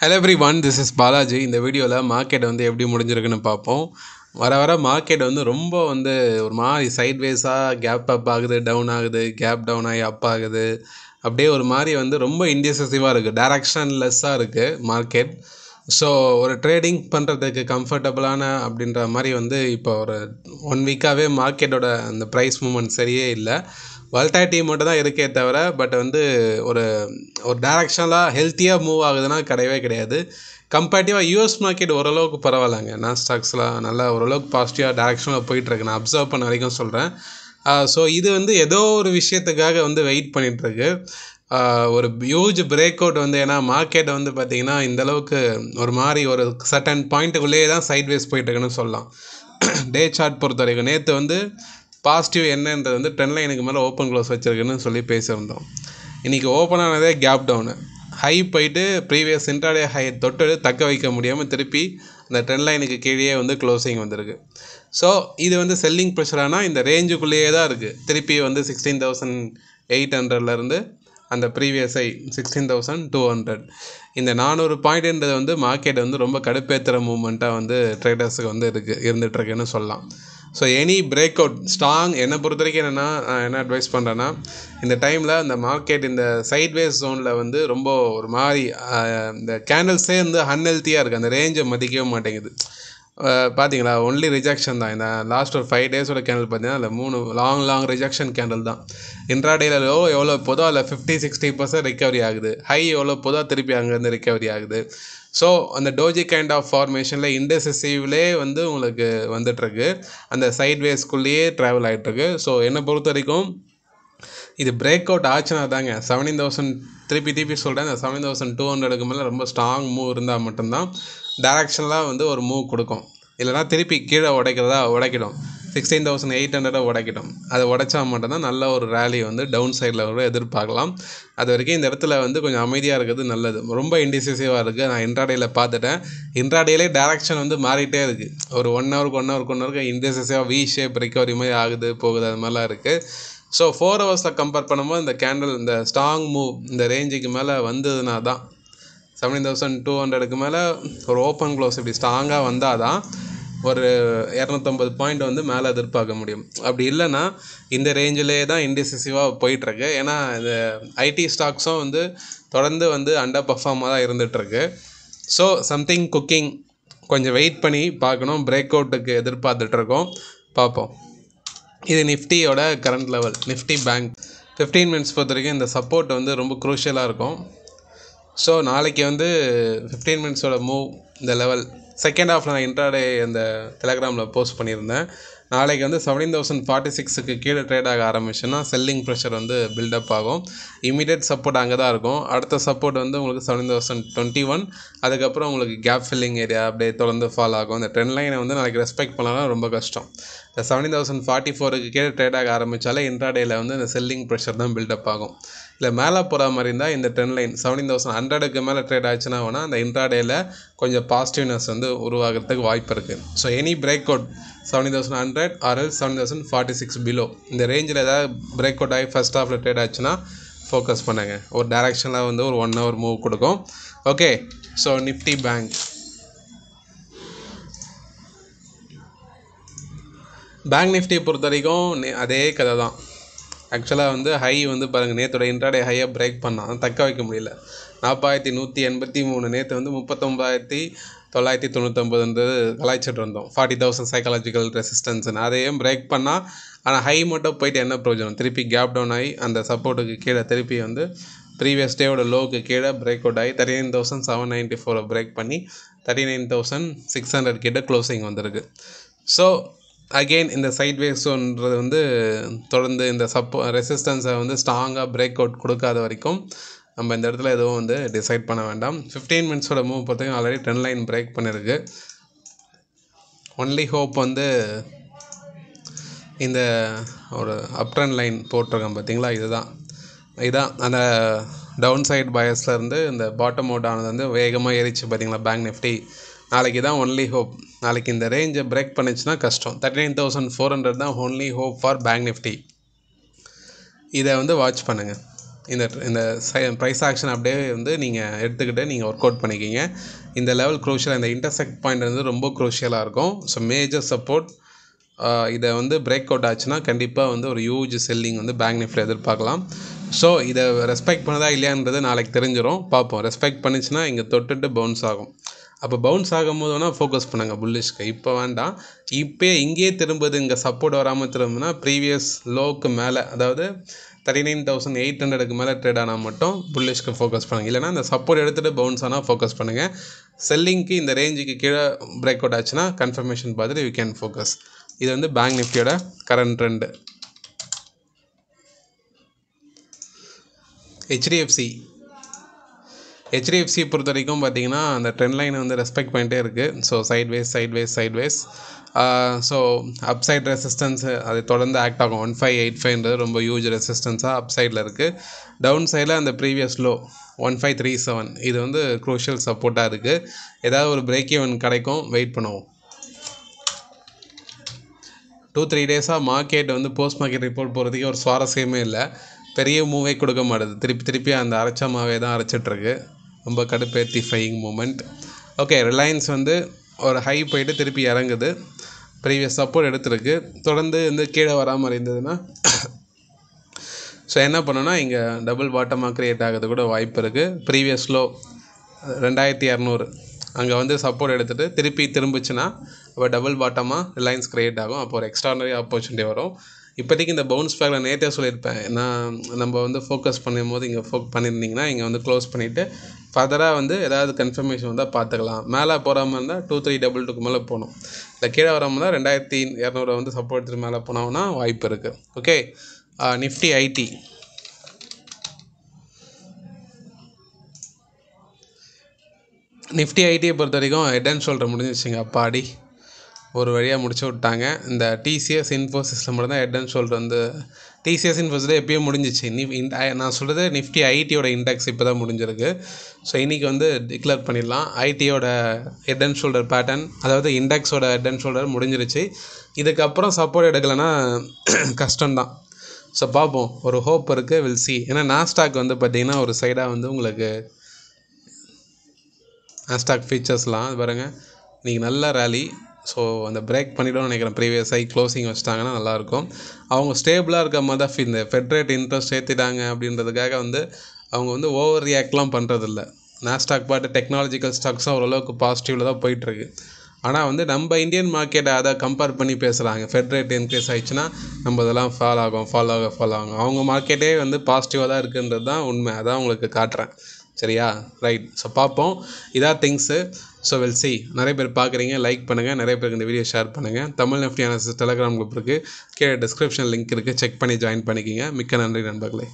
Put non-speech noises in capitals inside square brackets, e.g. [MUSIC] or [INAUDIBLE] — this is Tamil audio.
Hello everyone this is Balaji இந்த வீடியோவில் மார்க்கெட் வந்து எப்படி முடிஞ்சிருக்குன்னு பார்ப்போம். வர வர மார்க்கெட் வந்து ரொம்ப வந்து ஒரு மாதிரி சைட்வேஸாக கேப் அப் ஆகுது டவுன் ஆகுது கேப் டவுன் ஆகி அப் ஆகுது. அப்படியே ஒரு மாதிரி வந்து ரொம்ப இன்டிசிசிவாக இருக்குது டைரக்ஷன்லெஸ்ஸாக இருக்குது மார்க்கெட் ஸோ ஒரு ட்ரேடிங் பண்ணுறதுக்கு கம்ஃபர்டபுளான அப்படின்ற மாதிரி வந்து இப்போ ஒரு ஒன் வீக்காகவே மார்க்கெட்டோட அந்த ப்ரைஸ் மூமெண்ட் சரியே இல்லை. வல்டாலிட்டி மட்டும் தான் இருக்கே தவிர பட் வந்து ஒரு ஒரு டைரக்ஷனலாக ஹெல்த்தியாக மூவ் ஆகுதுன்னா கிடையவே கிடையாது. கம்பேரிட்டிவாக யூஎஸ் மார்க்கெட் ஓரளவுக்கு பரவாயில்லங்க. நான் ஸ்டாக்ஸ்லாம் நல்லா ஓரளவுக்கு பாசிட்டிவாக டேரக்ஷனில் போயிட்டுருக்கு நான் அப்சர்வ் பண்ண வரைக்கும் சொல்கிறேன் ஸோ இது வந்து ஏதோ ஒரு விஷயத்துக்காக வந்து வெயிட் பண்ணிகிட்ருக்கு ஒரு ஹியூஜ் பிரேக் அவுட் வந்து ஏன்னா மார்க்கெட் வந்து பார்த்திங்கன்னா இந்தளவுக்கு ஒரு மாதிரி ஒரு சர்டன் பாயிண்ட்டுக்குள்ளேயே தான் சைட்வேஸ் போயிட்டுருக்குன்னு சொல்லலாம். டே சார்ட் பொறுத்த வரைக்கும் நேற்று வந்து பாசிட்டிவ் என்னன்றது வந்து ட்ரெண்ட் லைனுக்கு மேலே ஓப்பன் க்ளோஸ் வச்சுருக்குன்னு சொல்லி பேசியிருந்தோம். இன்றைக்கி ஓப்பன் ஆனதே கேப் டவுனு ஹை போயிட்டு ப்ரீவியஸ் இன்ட்ராடே ஹை தொட்டு தக்க வைக்க முடியாமல் திருப்பி அந்த ட்ரெண்ட் லைனுக்கு கீழே வந்து க்ளோசிங் வந்திருக்கு. ஸோ இது வந்து செல்லிங் ப்ரெஷரானால் இந்த ரேஞ்சுக்குள்ளேயே தான் இருக்குது திருப்பி வந்து சிக்ஸ்டீன் தௌசண்ட் எயிட் ஹண்ட்ரட்லேருந்து அந்த ப்ரீவியஸ் ஐ சிக்ஸ்டீன் தௌசண்ட் டூ ஹண்ட்ரட் இந்த நானூறு பாயிண்ட்ன்றது வந்து மார்க்கெட் வந்து ரொம்ப கடுப்பேற்றுற மூமெண்ட்டாக வந்து ட்ரேடர்ஸுக்கு வந்து இருக்குது இருந்துகிட்ருக்குன்னு சொல்லலாம். So any break out strong என்னை பொறுத்த வரைக்கும் என்னென்னா நான் என்ன அட்வைஸ் பண்ணுறேன்னா இந்த டைமில் இந்த மார்க்கெட் இந்த சைட்வேஸ் ஜோனில் வந்து ரொம்ப ஒரு மாதிரி இந்த கேண்டில்ஸே வந்து அன்ஹெல்த்தியாக இருக்குது அந்த ரேஞ்சை மதிக்கவே மாட்டேங்குது. பார்த்தீங்களா ஒன்லி ரிஜெக்ஷன் தான். இந்த லாஸ்ட் ஒரு ஃபைவ் டேஸோட கேண்டில் பார்த்தீங்கன்னா அதில் மூணு லாங் லாங் ரிஜெக்ஷன் கேண்டில் தான். இன்ட்ராடேல லோ எவ்வளோ போதோ அதில் ஃபிஃப்டி சிக்ஸ்டி பர்சன்ட் ரிக்கவரி ஆகுது. ஹை எவ்வளோ போதோ திருப்பி அங்கேருந்து ரிக்கவரி ஆகுது. ஸோ அந்த டோஜி கைண்ட் ஆஃப் ஃபார்மேஷனில் இன்டெசிசிவ்லே வந்து உங்களுக்கு வந்துட்டுருக்கு. அந்த சைட்வேஸ்குள்ளேயே ட்ராவல் ஆகிட்டுருக்கு ஸோ என்னை பொறுத்த வரைக்கும் இது பிரேக் அவுட் ஆச்சுன்னா தாங்க. செவன்டீன் தௌசண்ட் திருப்பி திருப்பி சொல்கிறேன் அந்த செவன்டீன் தௌசண்ட் டூ ஹண்ட்ரடுக்கு மேலே ரொம்ப ஸ்ட்ராங் மூவ் இருந்தால் மட்டும்தான் டேரக்ஷனலாக வந்து ஒரு மூவ் கொடுக்கும். இல்லைனா திருப்பி கீழே உடைக்கிறதா உடைக்கிடும். சிக்ஸ்டீன் தௌசண்ட் எயிட் ஹண்ட்ரடை உடைக்கிடும். அதை உடைச்சா மட்டும்தான் நல்ல ஒரு ரேலி வந்து டவுன் சைடில் கூட எதிர்பார்க்கலாம். அது வரைக்கும் இந்த இடத்துல வந்து கொஞ்சம் அமைதியாக இருக்கிறது நல்லது. ரொம்ப இன்டிசிசிவாக இருக்குது நான் இன்ட்ராடேயில் பார்த்துட்டேன். இன்ட்ராடேலே டேரக்ஷன் வந்து மாறிட்டே இருக்குது ஒரு ஒன் ஹவருக்கு ஒன் ஹவருக்கு ஒன் ஹவருக்கு இன்டிசிசிவாக வி ஷேப் ரிகவரி மாதிரி ஆகுது போகுது அது மாதிரிலாம் இருக்குது ஸோ ஃபோர் ஹவர்ஸில் கம்பேர் பண்ணும்போது இந்த கேண்டில் இந்த ஸ்ட்ராங் மூவ் இந்த ரேஞ்சுக்கு மேலே வந்ததுனா தான் செவன்டீன் தௌசண்ட் டூ ஹண்ட்ரடுக்கு மேலே ஒரு ஓப்பன் க்ளோஸ் இப்படி ஸ்ட்ராங்காக வந்தால் தான் ஒரு இரநூத்தம்பது பாயிண்ட் வந்து மேலே எதிர்பார்க்க முடியும். அப்படி இல்லைன்னா இந்த ரேஞ்சிலே தான் இன்டிசிசிவாக போயிட்டுருக்கு. ஏன்னா இந்த ஐடி ஸ்டாக்ஸும் வந்து தொடர்ந்து வந்து அண்டர் பர்ஃபார்மாக தான் இருந்துகிட்ருக்கு ஸோ சம்திங் குக்கிங் கொஞ்சம் வெயிட் பண்ணி பார்க்கணும். பிரேக் அவுட்டுக்கு எதிர்பார்த்துட்ருக்கோம் பார்ப்போம். இது நிஃப்டியோட current level Nifty bank fifteen minutes பொறுத்த வரைக்கும் இந்த சப்போர்ட் வந்து ரொம்ப குரூஷியலாக இருக்கும். ஸோ நாளைக்கு வந்து ஃபிஃப்டீன் மினிட்ஸோட மூவ் இந்த லெவல் செகண்ட் ஹாஃபில் நான் இன்ட்ராடே அந்த டெலகிராமில் போஸ்ட் பண்ணியிருந்தேன். நாளைக்கு வந்து செவன்டீன் தௌசண்ட் ஃபார்ட்டி சிக்ஸுக்கு கீழே ட்ரேட் ஆக ஆரம்பிச்சுன்னா செல்லிங் ப்ரெஷர் வந்து பில்டப் ஆகும். இமீடியட் சப்போர்ட் அங்கே தான் இருக்கும். அடுத்த சப்போர்ட் வந்து உங்களுக்கு செவன்டீன் தௌசண்ட் டுவெண்ட்டி ஒன் அதுக்கப்புறம் உங்களுக்கு கேப் ஃபில்லிங் ஏரியா அப்படியே தொடர்ந்து ஃபால் ஆகும். அந்த ட்ரெண்ட் லைனை வந்து நாளைக்கு ரெஸ்பெக்ட் பண்ணலாம் ரொம்ப கஷ்டம். இந்த செவன்டீன் தௌசண்ட் ஃபார்ட்டி ஃபோருக்கு கீழே ட்ரேட் ஆக ஆரம்பித்தாலே இன்ட்ராடேயில் வந்து இந்த செல்லிங் ப்ரெஷர் தான் பில்டப் ஆகும். இல்லை மேலே போகிற மாதிரி இருந்தால் இந்த ட்ரெண்ட் லைன் செவன்டீன் தௌசண்ட் ஹண்ட்ரடுக்கு மேலே ட்ரேட் ஆச்சுன்னா வேணால் அந்த இன்ட்ராடேயில் கொஞ்சம் பாசிட்டிவ்னஸ் வந்து உருவாகிறதுக்கு வாய்ப்பு இருக்குது so any break out seventeen thousand hundred RL seven thousand forty six below இந்த ரேஞ்சில் ஏதாவது பிரேக் அவுட் ஆகி ஃபஸ்ட் ஹாஃபில் ட்ரேட் ஆச்சுன்னா ஃபோக்கஸ் பண்ணுங்கள் ஒரு டேரெக்ஷனில் வந்து ஒரு ஒன் ஹவர் மூவ் கொடுக்கும். Okay so Nifty bank bank Nifty பொறுத்த வரைக்கும் அதே கதை தான் ஆக்சுவலாக வந்து ஹை வந்து பாருங்கள் நேற்றோட இன்ட்ராடே ஹையாக பிரேக் பண்ணால் தக்க வைக்க முடியல. நாற்பதாயிரத்தி நூற்றி எண்பத்தி மூணு நேற்று வந்து முப்பத்தொம்பதாயிரத்தி தொள்ளாயிரத்தி தொண்ணூத்தொம்பதுன்றது கலாய்ச்சிட்டு இருந்தோம் ஃபார்ட்டி தௌசண்ட் சைக்காலஜிக்கல் ரெசிஸ்டன்ஸ்னு அதையும் பிரேக் பண்ணால் ஆனால் ஹை மட்டும் போயிட்டு என்ன ப்ரோஜனம் திருப்பி கேப் டவுன் ஆகி அந்த சப்போர்ட்டுக்கு கீழே திருப்பி வந்து ப்ரீவியஸ் டேவோட லோவுக்கு கீழே பிரேக் அவுட் ஆகி thirty nine thousand seven ninety ஃபோரை பிரேக் பண்ணி thirty nine thousand six hundred கிட்ட க்ளோசிங் வந்திருக்கு. ஸோ அகெயின் இந்த சைட் சைட்வேஸுன்றது வந்து தொடர்ந்து இந்த சப்போ ரெசிஸ்டன்ஸை வந்து ஸ்ட்ராங்காக பிரேக் அவுட் கொடுக்காத வரைக்கும் நம்ம இந்த இடத்துல எதுவும் வந்து டிசைட் பண்ண வேண்டாம். ஃபிஃப்டீன் மினிட்ஸோட மூவ் பார்த்தீங்கன்னா ஆல்ரெடி டென் லைன் பிரேக் பண்ணியிருக்கு ஒன்லி ஹோப் வந்து இந்த ஒரு அப்ட்ரன் லைன் போட்டிருக்கேன் பார்த்தீங்களா? இதுதான். இதுதான் அந்த டவுன் சைட் பயஸ்லேருந்து இந்த பாட்டம் அவுட் ஆனது வந்து வேகமாக ஏறிச்சு பார்த்தீங்களா? பேங்க் நிஃப்டி நாளைக்கு தான் ஒன்லி ஹோப் நாளைக்கு இந்த ரேஞ்சை பிரேக் பண்ணிச்சுன்னா கஷ்டம். Thirty nine thousand four hundred தான் only hope for bank Nifty இதை வந்து வாட்ச் பண்ணுங்கள் இந்த இந்த ப்ரைஸ் ஆக்ஷன் அப்படியே வந்து நீங்கள் எடுத்துக்கிட்டு நீங்கள் ஒர்க் அவுட் பண்ணிக்கிங்க. இந்த லெவல் குரூஷியல் இந்த இன்டர்செக்ட் பாயிண்ட் வந்து ரொம்ப குரூஷியலாக இருக்கும். ஸோ மேஜர் சப்போர்ட் இதை வந்து பிரேக் அவுட் ஆச்சுன்னா கண்டிப்பாக வந்து ஒரு ஹியூஜ் செல்லிங் வந்து பேங்க் நிஃப்டி எதிர்பார்க்கலாம். ஸோ இதை ரெஸ்பெக்ட் பண்ணதா இல்லையான்றது நாளைக்கு தெரிஞ்சிடும் பார்ப்போம். ரெஸ்பெக்ட் பண்ணிச்சுன்னா இங்கே தொட்டுட்டு பவுன்ஸ் ஆகும். அப்போ பவுன்ஸ் ஆகும்போது வேணால் ஃபோக்கஸ் பண்ணுங்கள் புல்லிஷ்க்கு இப்போ வேண்டாம். இப்போ இங்கேயே திரும்புது இங்கே சப்போர்ட் வராமல் திரும்புனா ப்ரீவியஸ் லோவுக்கு மேலே அதாவது தேர்ட்டி நைன் தௌசண்ட் எயிட் ஹண்ட்ரடுக்கு மேலே ட்ரேட் ஆனால் மட்டும் புல்லிஷ்க்கு ஃபோக்கஸ் பண்ணுங்கள் இல்லைனா இந்த சப்போர்ட் எடுத்துகிட்டு பவுன்ஸ் ஆனால் ஃபோக்கஸ் பண்ணுங்கள் செல்லிங்க்கு இந்த ரேஞ்சுக்கு கீழே பிரேக் அவுட் ஆச்சுன்னா கன்ஃபர்மேஷன் பார்த்துட்டு யூ கேன் ஃபோக்கஸ் இது வந்து பேங்க் நிஃப்டியோட கரண்ட் ட்ரெண்டு ஹெச்டிஎஃப்சி ஹெச்டிஎஃப்சி பொறுத்த வரைக்கும் பார்த்தீங்கன்னா அந்த ட்ரெண்ட் லைனை வந்து ரெஸ்பெக்ட் பண்ணிட்டே இருக்குது so sideways sideways sideways so upside resistance அது தொடர்ந்து ஆக்ட் ஆகும். ஒன் ஃபைவ் எயிட் ஃபைவ்ன்றது ரொம்ப ஹியூஜ் ரெசிஸ்டன்ஸாக அப் சைடில் இருக்குது டவுன் சைடில் அந்த previous low one five three seven இது வந்து க்ரூஷியல் சப்போர்ட்டாக இருக்குது ஏதாவது ஒரு பிரேக் ஈவன் கிடைக்கும் வெயிட் பண்ணுவோம். டூ த்ரீ டேஸாக மார்க்கெட் வந்து போஸ்ட் மார்க்கெட் ரிப்போர்ட் போகிறதுக்கே ஒரு சுவாரஸ்யமே இல்லை. பெரிய மூவே கொடுக்க மாட்டுது. திருப்பி திருப்பி அந்த அரைச்சமாவே தான் அரைச்சிட்ருக்கு ரொம்ப கடுப்பேத்தி ஃபையிங் மூமெண்ட் ஓகே ரிலையன்ஸ் வந்து ஒரு ஹை போயிட்டு திருப்பி இறங்குது. ப்ரீவியஸ் சப்போர்ட் எடுத்திருக்கு. தொடர்ந்து வந்து கீழே வராமல் இருந்ததுன்னா ஸோ என்ன பண்ணோன்னா இங்கே டபுள் பாட்டமாக க்ரியேட் ஆகிறது கூட வாய்ப்பு இருக்குது ப்ரீவியஸ் லோ ரெண்டாயிரத்தி இரநூறு அங்கே வந்து சப்போர்ட் எடுத்துகிட்டு திருப்பி திரும்பிச்சுன்னா அப்போ டபுள் பாட்டமாக ரிலையன்ஸ் க்ரியேட் ஆகும். அப்போ ஒரு எக்ஸ்ட்ரானரி ஆப்பர்ச்சுனிட்டி வரும். இப்போதைக்கு இந்த பவுன்ஸ் பேக்கில் நேற்றே சொல்லியிருப்பேன். நான் நம்ம வந்து ஃபோக்கஸ் பண்ணும் போது இங்கே ஃபோக் பண்ணியிருந்தீங்கன்னா இங்கே வந்து க்ளோஸ் பண்ணிவிட்டு ஃபர்தராக வந்து ஏதாவது கன்ஃபர்மேஷன் வந்தால் பார்த்துக்கலாம். மேலே போகிற மாதிரி இருந்தால் டூ த்ரீ டபுள் டூக்கு மேலே போகணும். இல்லை கீழே வர மாதிரி ரெண்டாயிரத்தி இரநூறு வந்து சப்போர்ட் எடுத்துட்டு மேலே போனோம்னா வாய்ப்பு இருக்குது ஓகே நிஃப்டி ஐடி நிஃப்டி ஐடியை பொறுத்த வரைக்கும் ஹெட் அண்ட் ஷோல்டர் முடிஞ்சிச்சுங்க அப்பாடி. ஒரு வழியாக முடிச்சு விட்டாங்க. இந்த டிசிஎஸ் இன்ஃபோசிஸில் மட்டும்தான் ஹெட் அண்ட் ஷோல்டர் வந்து டிசிஎஸ் இன்ஃபோசிஸ் எப்பயும் முடிஞ்சிச்சு. நி நான் சொல்கிறது நிஃப்டி ஐடியோட இண்டெக்ஸ் இப்போ தான் முடிஞ்சிருக்கு. ஸோ இன்றைக்கி வந்து டிக்ளேர் பண்ணிடலாம். ஐடியோட ஹெட் அண்ட் ஷோல்டர் பேட்டர்ன் அதாவது இண்டெக்ஸோட ஹெட் அண்ட் ஷோல்டர் முடிஞ்சிருச்சு. இதுக்கப்புறம் சப்போர்ட் எடுக்கலைன்னா [CLEARS THROAT] கஷ்டம்தான். ஸோ பார்ப்போம். ஒரு ஹோப் இருக்குது வில் சி ஏன்னா நாஸ்டாக் வந்து பார்த்திங்கன்னா ஒரு சைடாக வந்து உங்களுக்கு நாஸ்டாக் ஃபீச்சர்ஸ்லாம் அது பாருங்கள் இன்றைக்கி நல்ல ரேலி ஸோ அந்த பிரேக் பண்ணிவிடும்னு நினைக்கிறேன். ப்ரீவியஸ் ஆகி க்ளோசிங் வச்சிட்டாங்கன்னா நல்லாயிருக்கும். அவங்க ஸ்டேபிளாக இருக்க மாதிரி தான் இந்த ஃபெட் ரேட் இன்ட்ரெஸ்ட் ஏற்றிட்டாங்க அப்படின்றதுக்காக வந்து அவங்க வந்து ஓவர் ரியாக்ட்லாம் பண்ணுறதில்ல நாஸ்டாக் பாட்டு டெக்னாலஜிக்கல் ஸ்டாக்ஸும் ஓரளவுக்கு பாசிட்டிவில் தான் போயிட்டுருக்கு. ஆனால் வந்து நம்ம இந்தியன் மார்க்கெட்டை அதை கம்பேர் பண்ணி பேசுகிறாங்க ஃபெட் ரேட் இன்க்ரீஸ் ஆயிடுச்சுன்னா நம்ம இதெல்லாம் ஃபால் ஆகும் ஃபால் ஆக ஃபால் ஆகும். அவங்க மார்க்கெட்டே வந்து பாசிட்டிவாக தான் இருக்குன்றது தான் உண்மை. அதான் உங்களுக்கு காட்டுறேன். சரியா? ரைட் ஸோ பார்ப்போம். இதான் திங்ஸு ஸோ வெல் சி நிறைய பேர் பார்க்குறீங்க லைக் பண்ணுங்கள் நிறைய பேருக்கு இந்த வீடியோ ஷேர் பண்ணுங்கள் Tamil Nifty analysis Telegram group இருக்குது கீழே டிஸ்கிரிப்ஷன் லிங்க் இருக்குது செக் பண்ணி ஜாயின் பண்ணிக்கிங்க. மிக்க நன்றி நண்பர்களே.